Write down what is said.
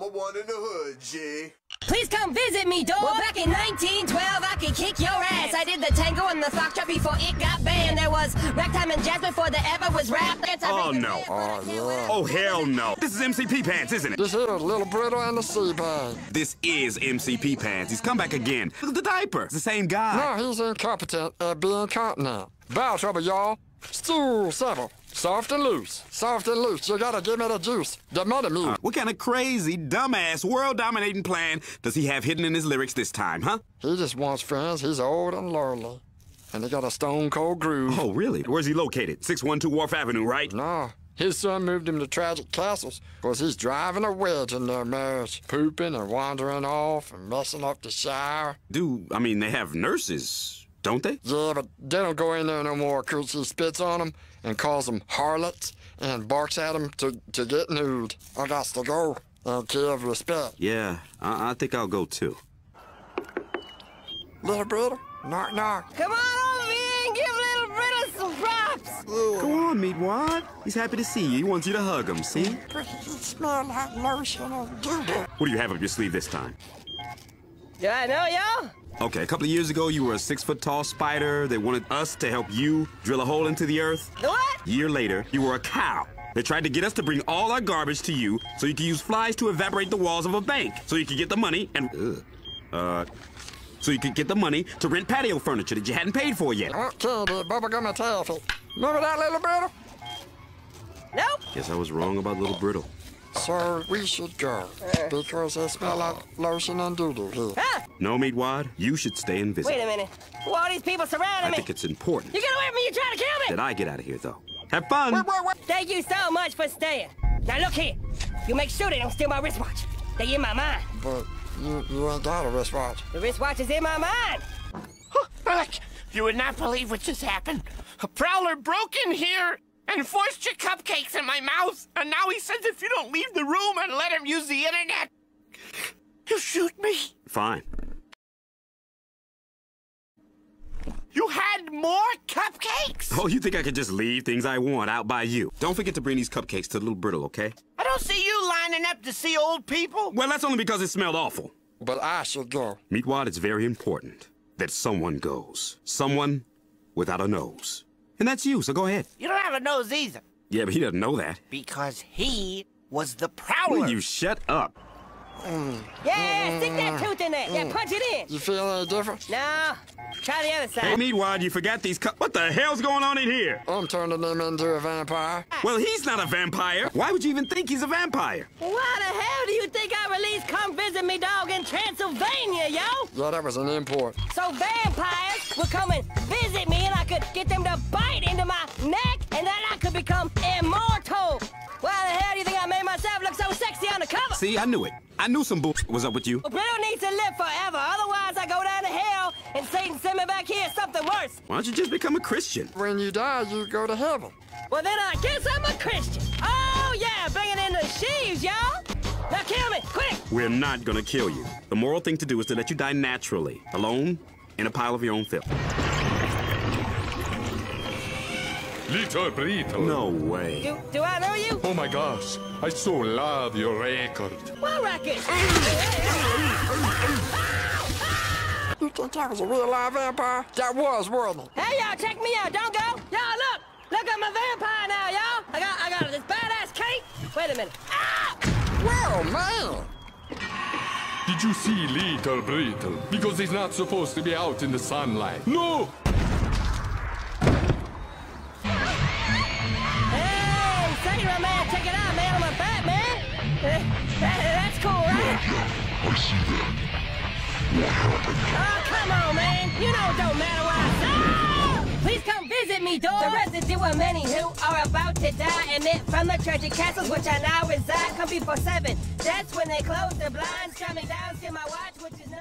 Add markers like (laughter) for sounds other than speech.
I'm a one in the hood, G. Please come visit me, dog. Well, back in 1912, I could kick your ass. I did the tango and the foxtrot before it got banned. There was ragtime and jazz before the ever was rap. Oh, no. Oh, yeah. Oh, hell no. This is MC Pee Pants, isn't it? This here is Little Brittle and the Sea Bag. This is MC Pee Pants. He's come back again. Look at the diaper. It's the same guy. No, he's incompetent at being continent. Bow trouble, y'all. Stool settle. Soft and loose. Soft and loose. You gotta give me the juice. The money meat. Uh, what kind of crazy, dumbass, world-dominating plan does he have hidden in his lyrics this time, huh? He just wants friends. He's old and lonely. And he got a stone cold groove. Oh, really? Where's he located? 612 Wharf Avenue, right? No. His son moved him to Tragic Castles because he's driving a wedge in their marriage, pooping and wandering off and messing up the shower. Dude, I mean, they have nurses, don't they? Yeah, but they don't go in there no more because he spits on them and calls them harlots and barks at them to, to get nude. I got to go and give respect. Yeah, I, I think I'll go too. Little brother, knock knock. Come on over here and give little Brittle some props. Go on, Meatwad. He's happy to see you. He wants you to hug him, see? But he smell like lotion and doodle. What do you have up your sleeve this time? Do I know y'all? Okay, a couple of years ago, you were a six-foot-tall spider. They wanted us to help you drill a hole into the earth. The what? Year later, you were a cow. They tried to get us to bring all our garbage to you so you could use flies to evaporate the walls of a bank so you could get the money and... Ugh, uh... So you could get the money to rent patio furniture that you hadn't paid for yet. Okay, the bubblegum and taffy. Remember that, little brother? Nope. Guess I was wrong about Little Brittle. So we should go because they smell like lotion and doodle here. Huh? No, Meatwad, you should stay and visit. Wait a minute. Who are these people surrounding I me? I think it's important You get away from me, you're trying to kill me! that I get out of here, though. Have fun! Thank you so much for staying. Now look here. You make sure they don't steal my wristwatch. They're in my mind. But you, you ain't got a wristwatch. The wristwatch is in my mind. Look, you would not believe what just happened. A prowler broke in here and forced your cupcakes in my mouth, and now he says if you don't leave the room and let him use the internet, he'll shoot me. Fine. You had more cupcakes? (laughs) Oh, you think I could just leave things I want out by you? Don't forget to bring these cupcakes to Little Brittle, okay? I don't see you lining up to see old people. Well, that's only because it smelled awful. But I should go. Meatwad, it's very important that someone goes. Someone without a nose. And that's you, so go ahead. You don't have a nose either, Yeah, but he doesn't know that. because he was the prowler. Will you shut up? Mm. Yeah, stick that tooth in there. Yeah, mm. punch it in. You feel any different? No, try the other side. Hey, side. Meatwad, you forgot these cup. What the hell's going on in here? I'm turning him into a vampire. Well, he's not a vampire. Why would you even think he's a vampire? Why the hell do you think I released Come Visit Me Dog in Transylvania, yo? Yeah, that was an import. So vampires would come and visit me and I could get them to bite into my neck See, I knew it. I knew some bull was up with you. Brittle needs to live forever, otherwise I go down to hell and Satan send me back here something worse. Why don't you just become a Christian? When you die, you go to heaven. Well then I guess I'm a Christian. Oh yeah, bringing in the sheaves, y'all. Now kill me, quick! We're not gonna kill you. The moral thing to do is to let you die naturally, alone, in a pile of your own filth. Little Brittle. No way. Do, do I know you? Oh my gosh, I so love your record. What record? You think I was a real live vampire? That was, wasn't? Hey y'all, check me out. Don't go. Y'all look. Look, I'm a vampire now, y'all. I got, I got this badass cape. Wait a minute. Ah! Well, man. Did you see Little Brittle? Because he's not supposed to be out in the sunlight. No! I see that. What happened? Oh, come on, man. You know it don't matter what I say. Please come visit me, dog. The residue of many who are about to die emit from the tragic castles which I now reside. Come before seven. That's when they close the blinds. Coming down, see my watch, which is no.